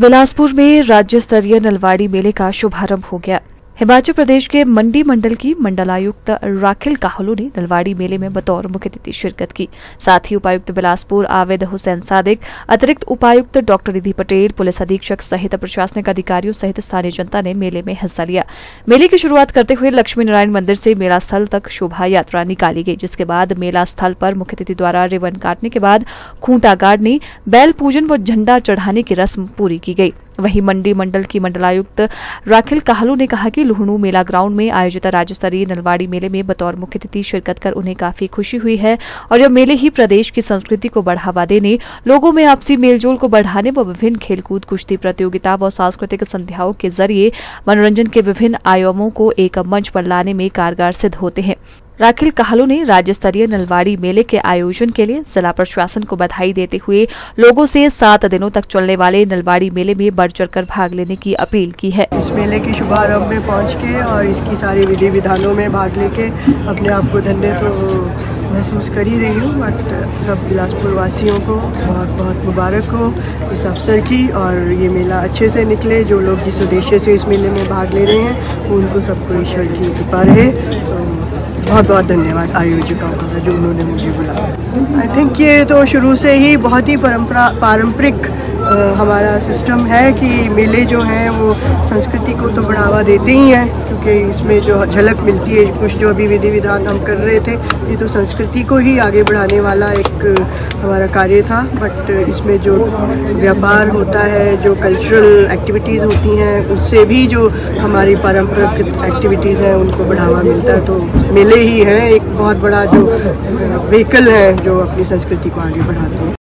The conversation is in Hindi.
बिलासपुर में राज्य स्तरीय नलवाड़ी मेले का शुभारंभ हो गया। हिमाचल प्रदेश के मंडी मंडल की मंडलायुक्त राखिल काहलू ने नलवाड़ी मेले में बतौर मुख्य अतिथि शिरकत की। साथ ही उपायुक्त बिलासपुर आवेद हुसैन सादिक, अतिरिक्त उपायुक्त डॉक्टर निधि पटेल, पुलिस अधीक्षक सहित प्रशासनिक अधिकारियों सहित स्थानीय जनता ने मेले में हिस्सा लिया। मेले की शुरुआत करते हुए लक्ष्मी नारायण मंदिर से मेला स्थल तक शोभा यात्रा निकाली गई, जिसके बाद मेला स्थल पर मुख्य अतिथि द्वारा रिबन काटने के बाद खूंटा गाड़ने, बैल पूजन व झंडा चढ़ाने की रस्म पूरी की गई। वहीं मंडी मंडल की मंडलायुक्त राखिल काहलू ने कहा कि लुहणु मेला ग्राउंड में आयोजित राज्य स्तरीय नलवाड़ी मेले में बतौर मुख्य अतिथि शिरकत कर उन्हें काफ़ी खुशी हुई है और यह मेले ही प्रदेश की संस्कृति को बढ़ावा देने, लोगों में आपसी मेलजोल को बढ़ाने व विभिन्न खेलकूद, कुश्ती प्रतियोगिता व सांस्कृतिक संध्याओं के ज़रिए मनोरंजन के विभिन्न आयामों को एक मंच पर लाने में कारगर सिद्ध होते हैं। राखिल काहलू ने राज्य स्तरीय नलवाड़ी मेले के आयोजन के लिए जिला प्रशासन को बधाई देते हुए लोगों से सात दिनों तक चलने वाले नलवाड़ी मेले में बढ़ चढ़कर भाग लेने की अपील की है। इस मेले के शुभारंभ में पहुँच के और इसकी सारी विधि विधानों में भाग लेके अपने आप को धन्य तो महसूस कर ही रही हूँ बट सब बिलासपुर वासियों को बहुत बहुत मुबारक हो इस अवसर की और ये मेला अच्छे से निकले। जो लोग जिस उद्देश्य से इस मेले में भाग ले रहे हैं, उनको सबको ईश्वर की कृपा रहे। तो बहुत बहुत धन्यवाद आयोजकों का जो उन्होंने मुझे बुलाया। आई थिंक ये तो शुरू से ही बहुत ही परंपरा, पारंपरिक हमारा सिस्टम है कि मेले जो हैं वो संस्कृति को तो बढ़ावा देते ही हैं, क्योंकि इसमें जो झलक मिलती है, कुछ जो अभी विधि विधान हम कर रहे थे, ये तो संस्कृति को ही आगे बढ़ाने वाला एक हमारा कार्य था। बट इसमें जो व्यापार होता है, जो कल्चरल एक्टिविटीज़ होती हैं, उससे भी जो हमारी पारंपरिक एक्टिविटीज़ हैं, उनको बढ़ावा मिलता है। तो मेले ही हैं, एक बहुत बड़ा जो व्हीकल है, जो अपनी संस्कृति को आगे बढ़ाते हैं।